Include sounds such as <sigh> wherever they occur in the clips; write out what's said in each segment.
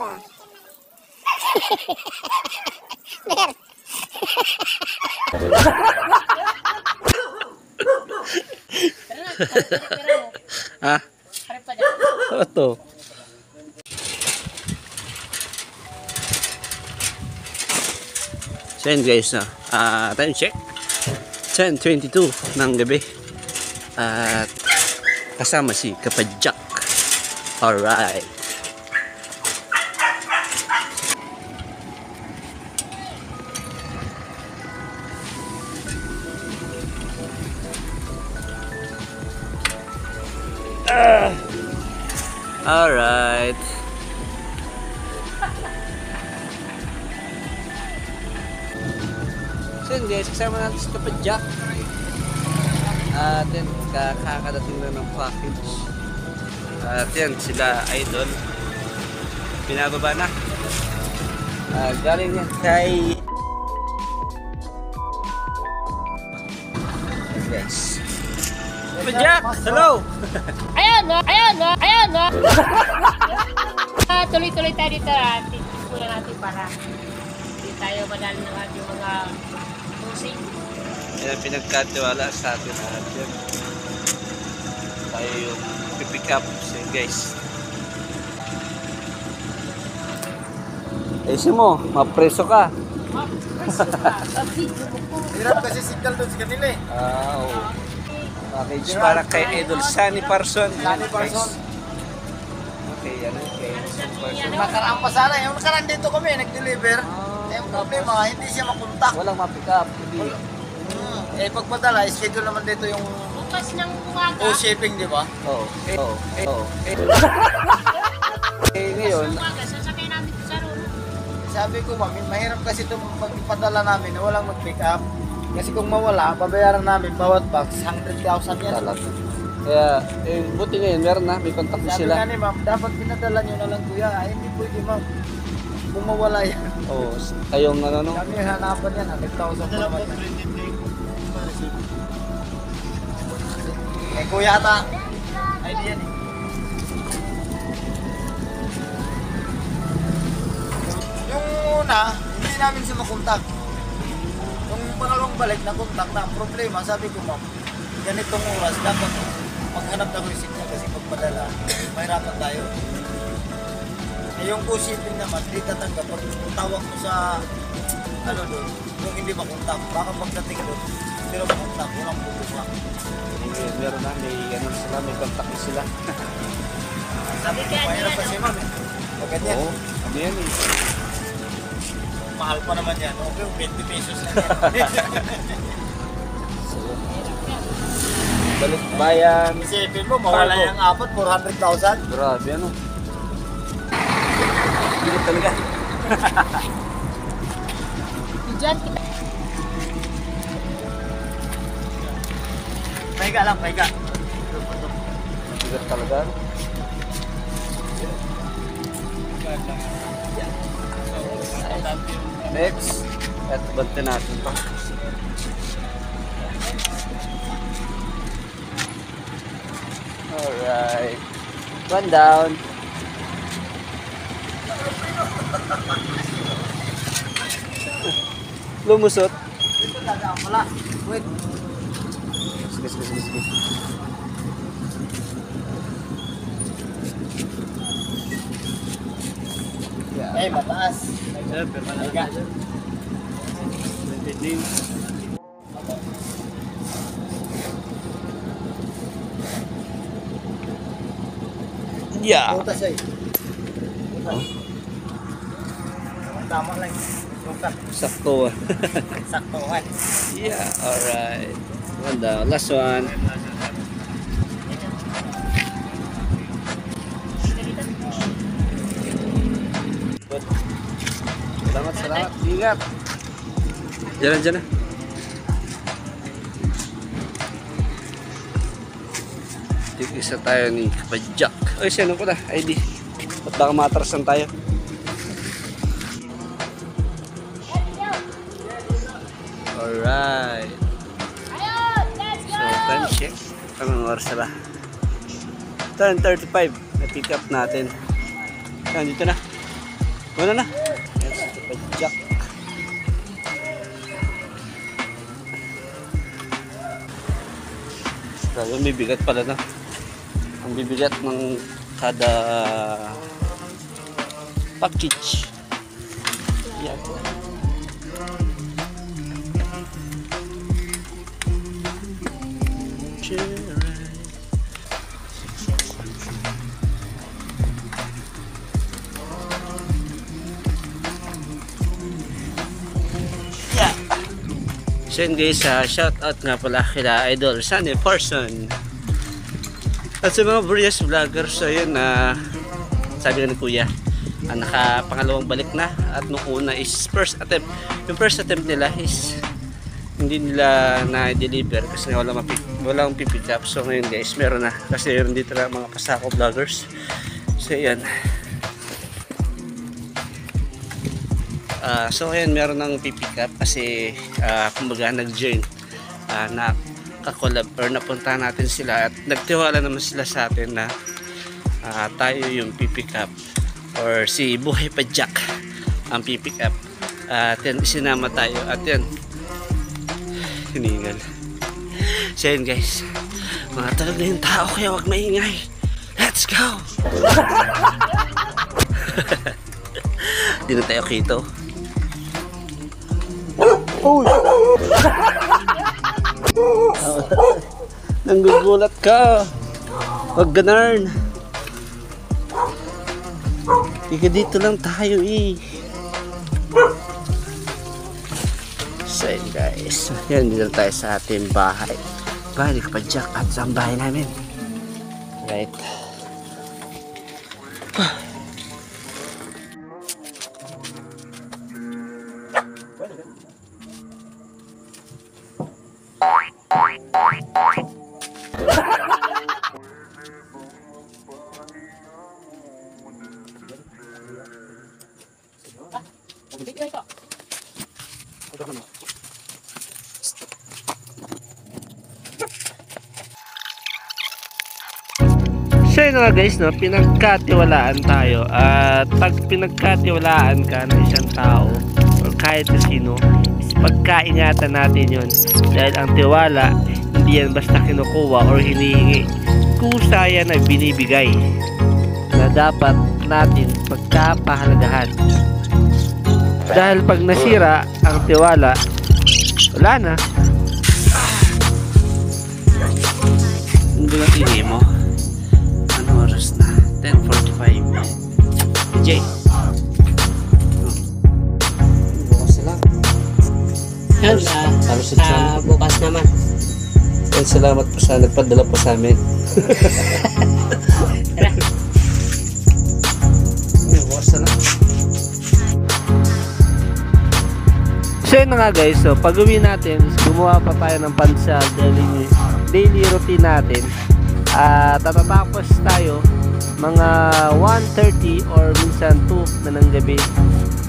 ba? Mer. Ha? Ito. So yun guys na. Ah, time check. 10.22 ng gabi. At kasama si Kapadjak. Alright. Alright. So yun guys, kasama natin si Kapadjak. At yan, kakakadating na ng package. At yan, sila idol. Pinababa na. Ah, galing yan kay... Kapadjak! Hello! Ayan no, ayan no, ayan no. Ah, Tuloy-tuloy tayo dito. ah. Titis muna natin para hindi tayo madali ng ating mga musing. Yan ang pinagkatiwala sa atin at yan. Tayo yung pipick up so guys. Eh mo, mapreso ka. <laughs> Hirap kasi signal doon sa kanila eh. Ah, oo. Package para kay Idol Sunny Parson. Sunny Parson. Okay, yan ang kay Sunny Parson. Nakaraan pa sana. Yung nakaraan dito kami, nag-deliver. Eh, yung problema, hindi siya makontak. Walang ma-pick up. Hindi. Hmm. Eh, pagpadala, schedule naman dito yung Bukas ng umaga. o-shipping, di ba? Oo. Oo. Eh, oo. Eh, <laughs> eh, ngayon. Sabi ko, ma'am, mahirap kasi itong pagpadala namin na walang mag-pick up. Kasi kung mawala, babayaran namin bawat box, 100,000 yan. talaga. Kaya, eh, buti ngayon, meron na, may contact Sabi sila. nga ni ma'am, dapat pinadala nyo na lang kuya. Ay, hindi pwede ma'am. Kung mawala yan. Oo, kayong ano, no? Kami hanapan yan, 100,000 pa naman. Eh, kuya ata. Ay, di yan eh. Yung una, hindi namin siya makontak. Yung pangalawang balik na kontak na, ang problema, sabi ko ma'am, ganitong oras, dapat maghanap na ko yung signal kasi pagpadala, mahirapan tayo. Eh, yung co-shipping naman, hindi tatanggap. Pag tawag mo sa, ano doon, yung hindi makontak, baka pagdating doon, pero makontak, walang pupusa. Eh, meron na, may ano sila, may contact na sila. Sabi ko, mahirap kasi ma'am eh. Pag ganyan, Oo, ano yan eh. Mahal pa naman yan. Okay, 20 pesos na yan. Balik bayan. Isipin mo, mawala yung apat, 400,000. Grabe ano. Hindi talaga. Diyan, Pahiga lang, pahiga. Bigat talaga. Next, at bante natin pa. Alright. One down. <laughs> Lumusot. Dito dadaan pala. Wait. Sige, sige, sige, sige. Eh, mataas. Pahiga. Yeah. Butas eh. Butas. Tama lang. Sukat. Sakto <laughs> ah. Sakto eh. yeah, alright. One down. Last one. Ingat. Diyan na, diyan. Tig-isa tayo ni Kapajak. Ay, siya ko na. ID. At baka matrasan tayo. Alright. So, time check. Anong oras na ba? 10.35. Na-pick up natin. Yan, dito na. Ano na? Grabe, may bigat pala na. Ang bibigat ng kada package. Yan. Yeah. So yun guys, uh, shout out nga pala kila Idol Sunny Person. At sa mga Brias vloggers, so yun na sabi nga ni Kuya, ah, nakapangalawang balik na at nung una is first attempt. Yung first attempt nila is hindi nila na-deliver kasi wala mapick, walang pipick up. So ngayon guys, meron na kasi meron dito na mga pasako vloggers. So yan. Ah, so ngayon meron ng pipick up kasi ah, kumbaga nag-join ah, na kakolab or napunta natin sila at nagtiwala naman sila sa atin na ah, tayo yung pipick up or si Buhay pa Jack ang pipick up at yan sinama tayo at yan hiningal. So yun guys mga talaga yung tao kaya wag maingay. Let's go! <laughs> Di na tayo kito Nanggugulat ka. Huwag ganarn. Ika dito lang tayo eh. So yun guys. Yan dito tayo sa ating bahay. Bahay ni Kapadjak at sa bahay namin. Right. Yun nga guys, no, pinagkatiwalaan tayo at pag pinagkatiwalaan ka ng isang tao or kahit na sino, pagkaingatan natin yon dahil ang tiwala, hindi yan basta kinukuha or hinihingi. Kusa yan ay binibigay na dapat natin pagkapahalagahan. Dahil pag nasira ang tiwala, wala na. Salamat po sa nagpadala po sa amin <laughs> Tara. Ay, Bukas na lang So yun na nga guys, so pag uwi natin, gumawa pa tayo ng pansal daily, daily routine natin. At tatatapos tayo mga 1.30 or minsan 2 na ng gabi.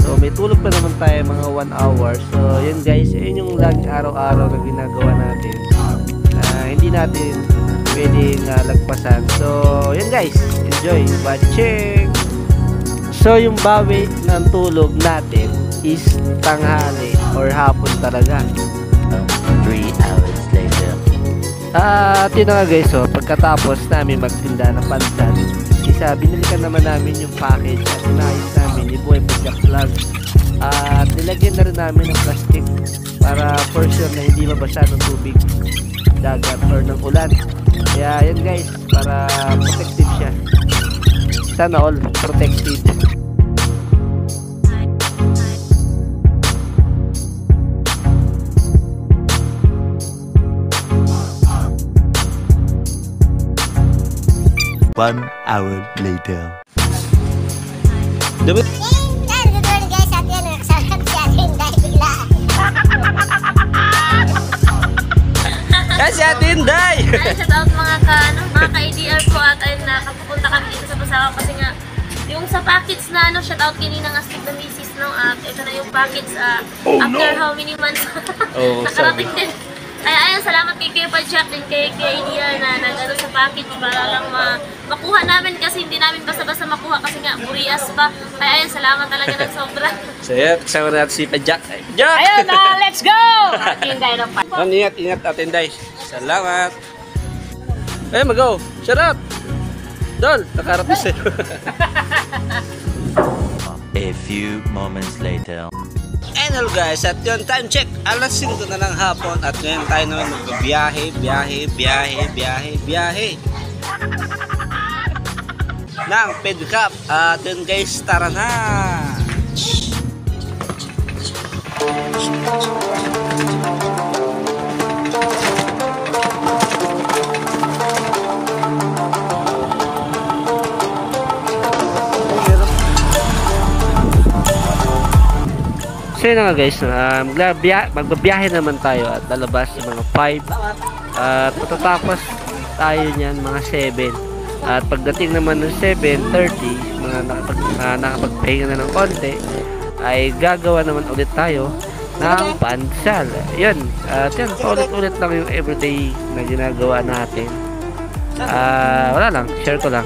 So may tulog pa naman tayo mga 1 hour. So yun guys, yun yung laging araw-araw na ginagawa natin. Hindi natin pwedeng ah, lagpasan. So yun guys, enjoy watching! So yung bawi ng tulog natin is tanghali or hapon talaga. 3 hours later. Ah, uh, na nga guys, so, pagkatapos namin magtinda ng pansan, isa, binilikan naman namin yung package at inayos namin ni Boy Pajak Vlog. At nilagyan na rin namin ng plastic para for sure na hindi mabasa ng tubig, dagat or ng ulan. Kaya yan guys, para protective siya. Sana all protected. One hour later. Dapat Kasi atin, day! Ay, shout out mga ka, ano, mga ka-ADR at ayun na, kapupunta kami dito sa Pasawa kasi nga, yung sa packets na ano, shout out kanina nga stick the misis no, at ito na yung packets ah, after how many months <laughs> Oo, nakarating din. Kaya ayun, salamat kay Kuya Pajak din kay kay ADR na nagano sa package para lang ma makuha namin kasi hindi namin basta-basta makuha kasi nga burias pa. Kaya ayun, salamat talaga ng sobra. <laughs> So yan, kasama natin si Pajak. Pajak! Ayun na, let's go! <laughs> Tinday ng pa. Ano, ingat, ingat Ate Inday. Salamat. Eh, mag-go. Shut up! Dol, nakarating sa'yo. <laughs> A few moments later. And hello guys, at yun, time check. Alas 5 na ng hapon at ngayon tayo naman magbibiyahe, biyahe, biyahe, biyahe, biyahe. <laughs> ng Pedicap. At yun guys, tara na! So yun na nga guys, uh, maglabiya, magbabiyahe naman tayo at lalabas sa mga 5 at matatapos tayo niyan mga 7 at pagdating naman ng 7.30 mga nakapag, uh, nakapagpahinga na ng konti ay gagawa naman ulit tayo ng pansal. Yun, at yan, paulit-ulit lang yung everyday na ginagawa natin. Ah wala lang, share ko lang.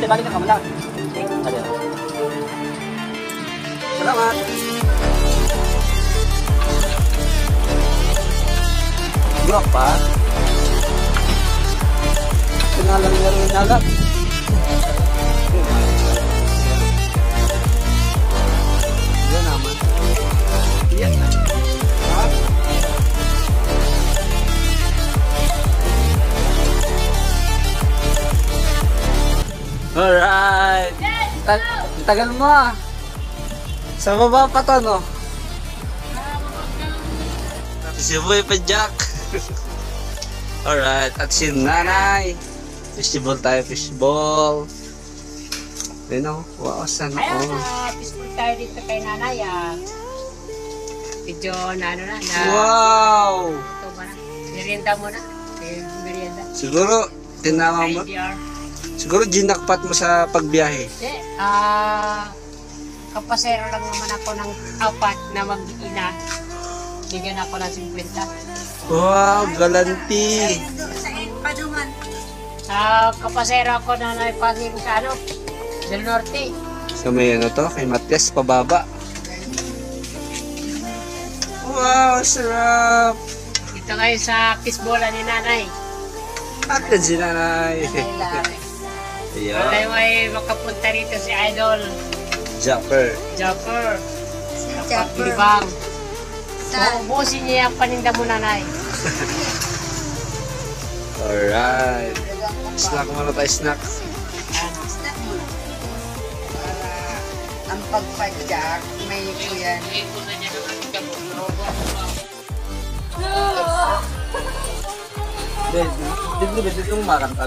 Salamat. Burak pa. Sinalang niya rin nalag. Yan Tag tagal mo ah. Sa baba pa to, no? Si Boy pa Jack. <laughs> Alright, at si Nanay. Fishball tayo, fishball. Ayun o, wow, sana Ayun all. na, peaceful tayo dito kay nanay ah. Medyo na ano na, na Wow! ito ba na? Merienda mo na. Eh, merienda. Siguro, tinama mo, IDR. Siguro ginakpat mo sa pagbiyahe. Hindi, ah, kapasero lang naman ako ng apat na mag-ina. Bigyan ako ng 50. Wow, galanti. Ah, kapasero ako na naipasing sa ano, Del Norte. Sa may ano to, kay Matias, pababa. Wow, sarap! Dito kayo sa kisbola ni nanay. At yan si Nanay. Wala Ayan, may makapunta rito si Idol. Japper. Jopper. Paglibang. Ubusin niya yung paninda mo nanay. Alright. Snack muna tayo, snack. ang pagpadyak, may kuyan. Dito, dito, dito, dito, umakan ka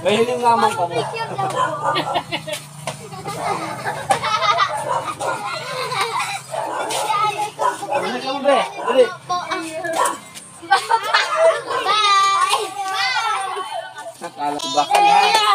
May hiling naman ka mo. Dali ka mo, be. Dali. Bye! Bye! Nakala ko baka na.